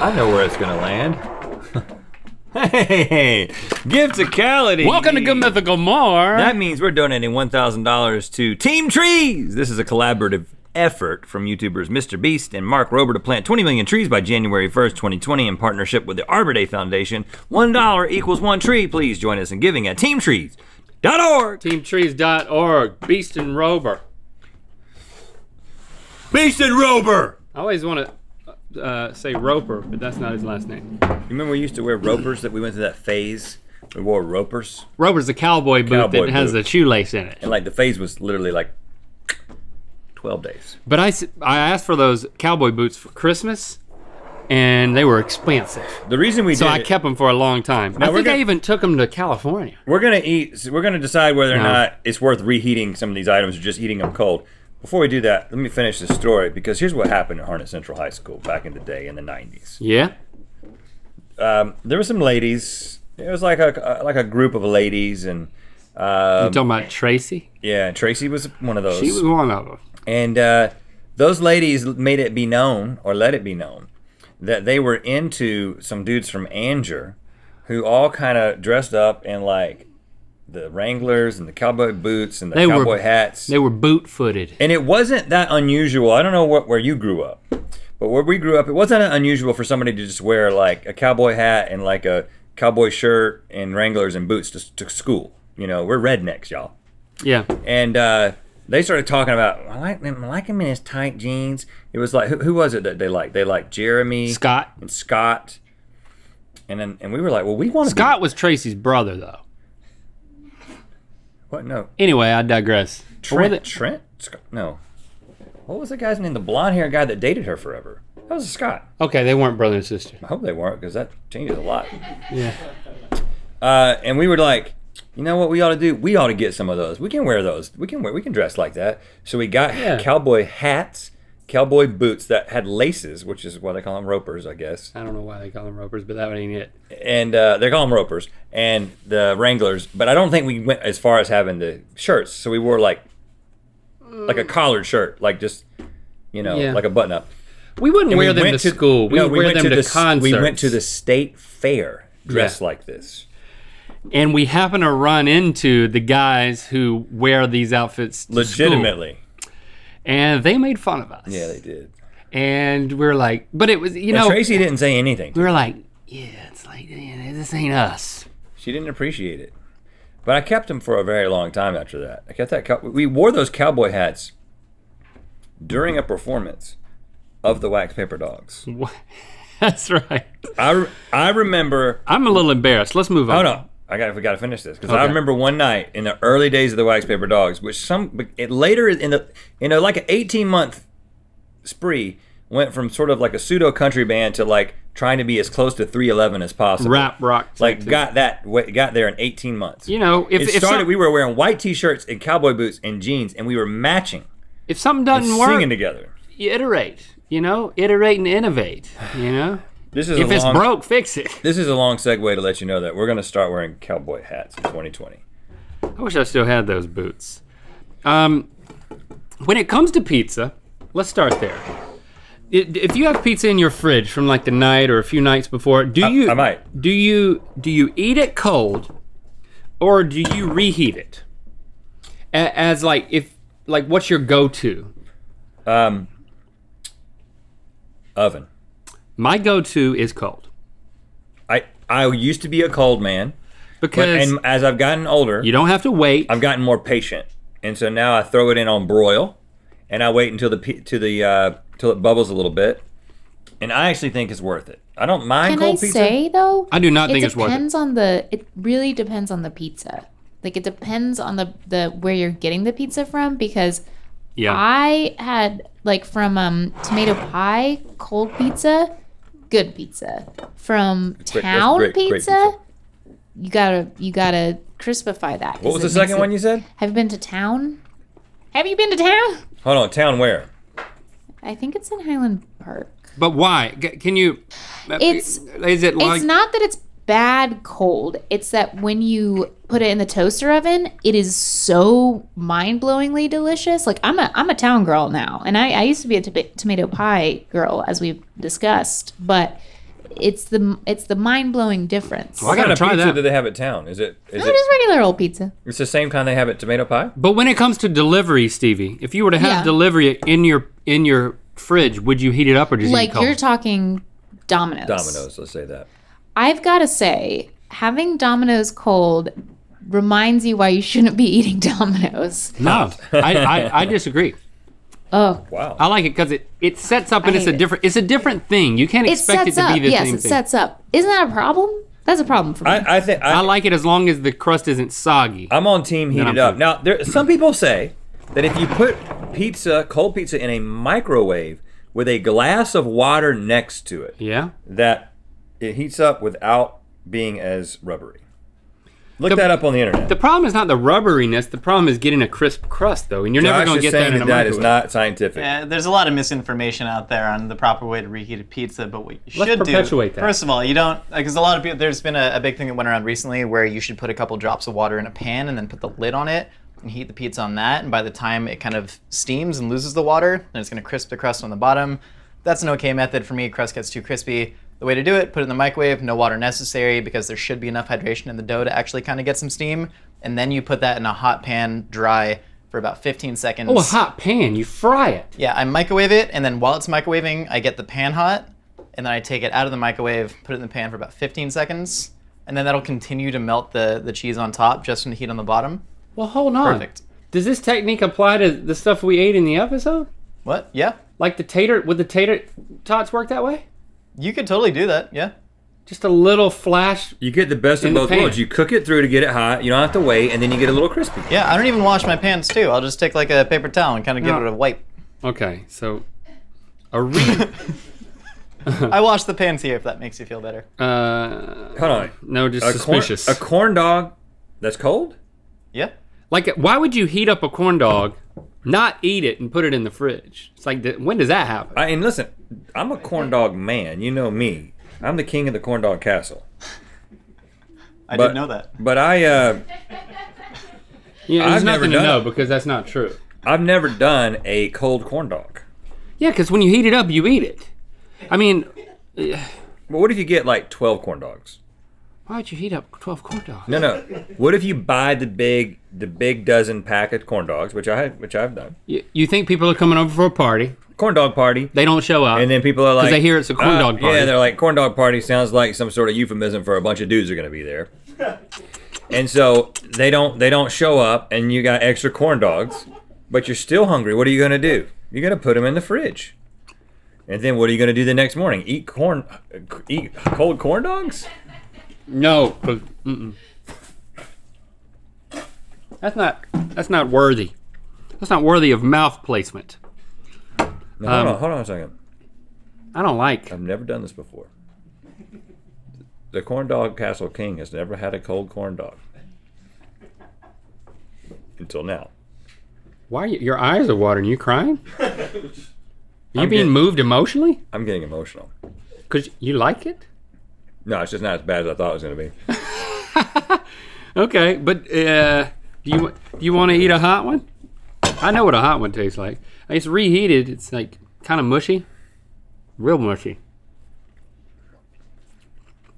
I know where it's gonna land. hey, Gifticality. Welcome to Good Mythical More. That means we're donating $1,000 to Team Trees. This is a collaborative effort from YouTubers Mr. Beast and Mark Rober to plant 20 million trees by January 1st, 2020 in partnership with the Arbor Day Foundation. $1 equals one tree. Please join us in giving at teamtrees.org. Teamtrees.org. Beast and Rober. Beast and Rober. I always want to uh, say Roper, but that's not his last name. You remember we used to wear ropers that we went through that phase? We wore ropers. Roper's the cowboy boot Cowboy that has boot. a shoelace in it. And like the phase was literally like 12 days. But I, I asked for those cowboy boots for Christmas, and they were expensive. The reason we So I it- kept them for a long time. I think I gonna- even took them to California. We're gonna eat. We're gonna decide whether or No. not it's worth reheating some of these items or just eating them cold. Before we do that, let me finish this story because here's what happened at Harnett Central High School back in the day in the '90s. Yeah? Um, there were some ladies. It was like a like a group of ladies, and um, You talking about Tracy? yeah, Tracy was one of those. She was one of them. And uh, those ladies made it be known, or let it be known, that they were into some dudes from Angier who all kind of dressed up in like the Wranglers and the cowboy boots and the They were- cowboy hats. They were boot footed. and it wasn't that unusual. I don't know what, where you grew up, but where we grew up, it wasn't unusual for somebody to just wear like a cowboy hat and like a cowboy shirt and Wranglers and boots to, to school. You know, we're rednecks, y'all Yeah. and uh, they started talking about I like him, I like him in his tight jeans. It was like who, who was it that they liked? They liked Jeremy Scott. and Scott, and then and we were like, well, we want to Scott was Tracy's brother, though. What? No, Anyway, I digress. Trent. Trent? Scott? No. What was the guy's name? The blonde hair guy that dated her forever. That was Scott. Okay, they weren't brother and sister. I hope they weren't because that changes a lot. Yeah. Uh, and we were like, you know what we ought to do? We ought to get some of those. We can wear those. We can wear. We can dress like that. So we got Yeah. cowboy hats, cowboy boots that had laces, which is why they call them ropers, I guess. I don't know why they call them ropers, but that ain't it. And uh, they call them ropers and the Wranglers. But I don't think we went as far as having the shirts. So we wore like like a collared shirt, like just you know, Yeah. like a button up. We wouldn't And wear we them to, went school. We no, would wear went them to, the, s- concerts. We went to the state fair dressed Yeah. like this. and we happen to run into the guys who wear these outfits to school. And they made fun of us. Yeah, they did. And we're like, but it was, you And know, Tracy didn't say anything. we were like, yeah, it's like, yeah, this ain't us. She didn't appreciate it. But I kept them for a very long time after that. I kept that. Cow- we wore those cowboy hats during a performance of the Wax Paper Dogs. What? That's right. I, I remember. I'm a little embarrassed. Let's move on. Oh no, I got we got to finish this because I remember one night in the early days of the Wax Paper Dogs, which some it later in the in a like an 18 month spree went from sort of like a pseudo country band to like trying to be as close to 311 as possible. Rap rock. Like got that got there in 18 months. You know, if it if, started. some- we were wearing white t-shirts and cowboy boots and jeans, and we were matching, if something doesn't work, singing together. you iterate. You know, iterate and innovate. You know, This is if it's long, broke, fix it. This is a long segue to let you know that we're going to start wearing cowboy hats in 2020. I wish I still had those boots. Um, when it comes to pizza, let's start there. If you have pizza in your fridge from like the night or a few nights before, do you? I might. Do you do you eat it cold, or do you reheat it? A- As like if like what's your go-to? Um, oven. My go-to is cold I I used to be a cold man, but because and as I've gotten older, you don't have to wait. I've gotten more patient, and so now I throw it in on broil, and I wait until the to the uh, till it bubbles a little bit, and I actually think it's worth it. I don't mind Can I cold pizza. say though? I do not it think it's worth it. depends on the. It really depends on the pizza. Like it depends on the the where you're getting the pizza from because Yeah. I had like from um tomato pie cold pizza, good pizza. From great- town great- great pizza, pizza. you gotta you gotta crispify that. What was the second one you said? Have you been to town? Have you been to town? Hold on, town where? I think it's in Highland Park. But why? Can you? Uh, it's- Is it like? it's not that it's bad cold. It's that when you put it in the toaster oven, it is so mind-blowingly delicious. Like I'm a I'm a town girl now, and I, I used to be a tomato pie girl, as we've discussed. But it's the it's the mind blowing difference. Well, I gotta try pizza that. do they have at town? Is it is No, it just regular old pizza. it's the same kind they have at Tomato Pie? But when it comes to delivery, Stevie, if you were to have Yeah. delivery in your in your fridge, would you heat it up or just eat Like it cold? you're talking Domino's. Domino's, let's say that. I've got to say, having Domino's cold reminds you why you shouldn't be eating Domino's. no, I, I I disagree. Oh, Wow. I like it because it, it sets up and it's a hate it. different it's a different thing. You can't it expect it sets to up. be the Yes, same it sets up. Isn't that a problem? That's a problem for me. I, I think I, I like it as long as the crust isn't soggy. I'm on team heated up. Now, there some people say that if you put pizza, cold pizza, in a microwave with a glass of water next to it, yeah. that it heats up without being as rubbery. Look The- that up on the internet. The problem is not the rubberiness. The problem is getting a crisp crust, though, and you're never going to get that saying in a that that is not scientific. Uh, there's a lot of misinformation out there on the proper way to reheat a pizza, but what you Let's should perpetuate do. that. First of all, you don't because a lot of people. There's been a, a big thing that went around recently where you should put a couple drops of water in a pan and then put the lid on it and heat the pizza on that. And by the time it kind of steams and loses the water, then it's going to crisp the crust on the bottom. That's an okay method for me. Crust gets too crispy. The way to do it: put it in the microwave, no water necessary because there should be enough hydration in the dough to actually kind of get some steam. And then you put that in a hot pan, dry for about 15 seconds. Oh, a hot pan. You fry it. Yeah, I microwave it, and then while it's microwaving, I get the pan hot, and then I take it out of the microwave, put it in the pan for about 15 seconds, and then that'll continue to melt the, the cheese on top just from the heat on the bottom. Well, hold on. Perfect. Does this technique apply to the stuff we ate in the episode? What? Yeah, Like the tater, would the tater tots work that way? You could totally do that. Yeah. Just a little flash. You get the best of both worlds. You cook it through to get it hot. You don't have to wait, and then you get a little crispy. Yeah, I don't even wash my pans too. I'll just take like a paper towel and kind of give No. it a wipe. Okay, so a re. I wash the pans here if that makes you feel better. uh, Hold on. no, just A corn, suspicious. a corn dog that's cold? Yeah. Like, why would you heat up a corn dog, not eat it, and put it in the fridge? It's like, when does that happen? I, and listen, I'm a corn dog man. You know me. I'm the king of the corn dog castle. I But- didn't know that. But I, uh, yeah, there's I've never to done know it. because that's not true. I've never done a cold corn dog. Yeah, because when you heat it up, you eat it. I mean, But what if you get like 12 corn dogs? Why would you heat up 12 corn dogs? No, no. What if you buy the big, the big dozen pack of corn dogs, which I, which I've done, You, you think people are coming over for a party? corn dog party, They don't show up. and then people are like, Because they hear it's a corn uh, dog party. Yeah, they're like, corn dog party sounds like some sort of euphemism for a bunch of dudes are going to be there. and so they don't, they don't show up, and you got extra corn dogs, but you're still hungry. What are you going to do? You're going to put them in the fridge. And then what are you going to do the next morning? Eat corn, eat cold corn dogs? No, 'cause- mm-mm. that's not that's not worthy. That's not worthy of mouth placement. No, Um, hold on, hold on a second. I don't like. I've never done this before. The corn dog castle king has never had a cold corn dog until now. Why you, your eyes are watering? You crying? Are you I'm being getting- moved emotionally? I'm getting emotional. Cause you like it? No, it's just not as bad as I thought it was going to be. Okay, but uh, do you do you want to eat a hot one? I know what a hot one tastes like. It's reheated. It's like kind of mushy, real mushy.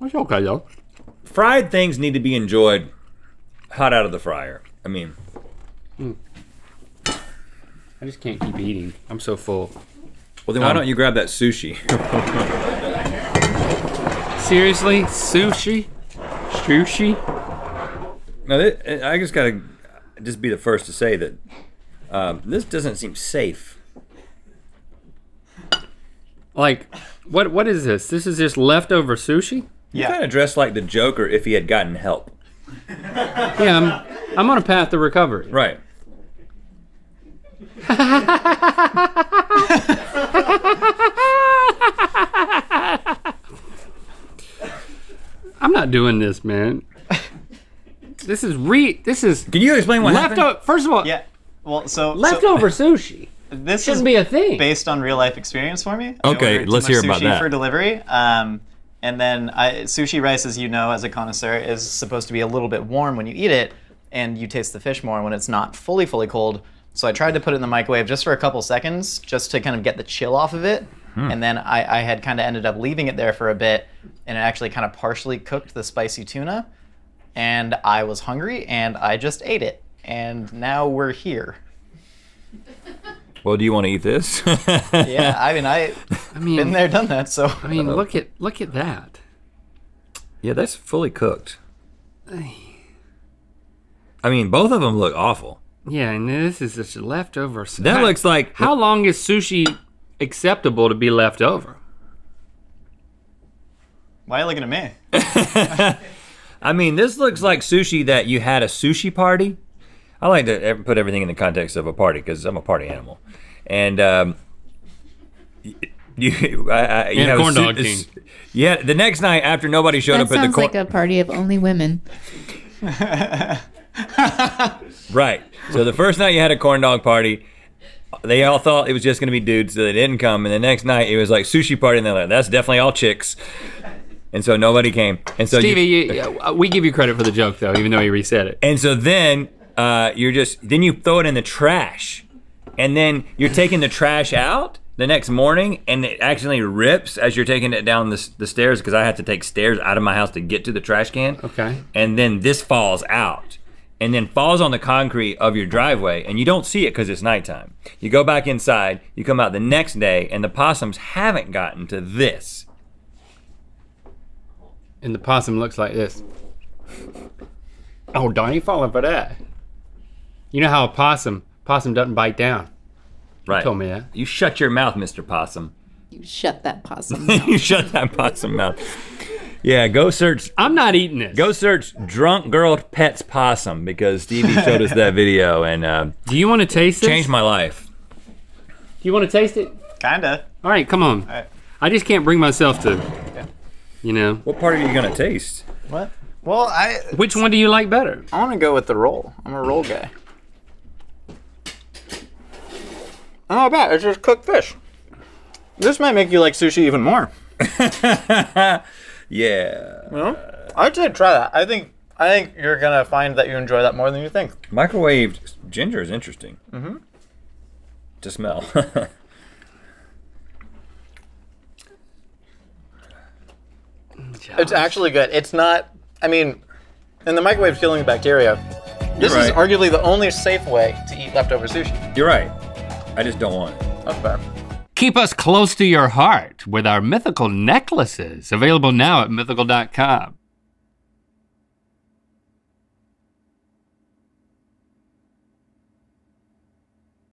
It's okay though. Fried things need to be enjoyed hot out of the fryer. I mean, I just can't keep eating. I'm so full. well, then why Um, don't you grab that sushi? Seriously, sushi, sushi. now, thi- I just got to just be the first to say that um, this doesn't seem safe. Like, what? What is this? This is just leftover sushi. You Yeah. kind of dressed like the Joker if he had gotten help. Yeah, I'm. I'm on a path to recovery. Right. I'm not doing this, man. This is re. This is Can you explain what happened? leftover. First of all, Yeah. Well, so so leftover sushi this shouldn't is be a thing. based on real life experience for me. Okay, let's much hear about sushi that. for delivery. Um, and then I, sushi rice, as you know, as a connoisseur, is supposed to be a little bit warm when you eat it, and you taste the fish more when it's not fully, fully cold. So I tried to put it in the microwave just for a couple seconds, just to kind of get the chill off of it. Hmm. And then I, I had kind of ended up leaving it there for a bit, and it actually kind of partially cooked the spicy tuna. And I was hungry, and I just ate it. And now we're here. Well, do you want to eat this? Yeah, I mean, I I mean, been there, done that. So I mean, uh-huh. look at look at that. Yeah, that's fully cooked. I mean, both of them look awful. Yeah, and this is just leftover. That looks like How long is sushi acceptable to be left over? why are you looking at me? I mean, this looks like sushi that you had a sushi party. I like to put everything in the context of a party because I'm a party animal, and um, y- you, I, I, you And have corn dog a king. Yeah, the next night after nobody showed That up at the sounds like a party of only women. right. So the first night you had a corn dog party. They all thought it was just going to be dudes, so they didn't come. And the next night it was like sushi party, and they're like, "That's definitely all chicks." And so nobody came. And so Stevie, you, you, we give you credit for the joke though, even though you reset it. And so then uh, you're just then you throw it in the trash, and then you're taking the trash out the next morning, and it actually rips as you're taking it down the, the stairs because I had to take stairs out of my house to get to the trash can. Okay. And then this falls out, and then falls on the concrete of your driveway, and you don't see it because it's nighttime. You go back inside, you come out the next day, and the possums haven't gotten to this. And the possum looks like this. Oh, Donnie, falling for that. You know how a possum possum doesn't bite down. Right. Told me that. You shut your mouth, Mr. Possum. You shut that possum. you shut that possum mouth. Yeah, go search I'm not eating this. Go search drunk girl pets possum because Stevie showed us that video and uh, Do you want to taste this? changed my life. Do you want to taste it? Kinda. All right, come on. right. I just can't bring myself to, you know. What part are you gonna taste? What? Well, I Which one do you like better? I want to go with the roll. I'm a roll guy. Oh, not bad. It's just cooked fish. This might make you like sushi even more. Yeah. Well, I'd say try that. I think I think you're gonna find that you enjoy that more than you think. Microwaved ginger is interesting. Mm-hmm. To smell. It's actually good. It's not. I mean, in the microwave killing the bacteria. This is arguably the only safe way to eat leftover sushi. You're right. I just don't want it. That's fair. Keep us close to your heart with our mythical necklaces, available now at mythical.com.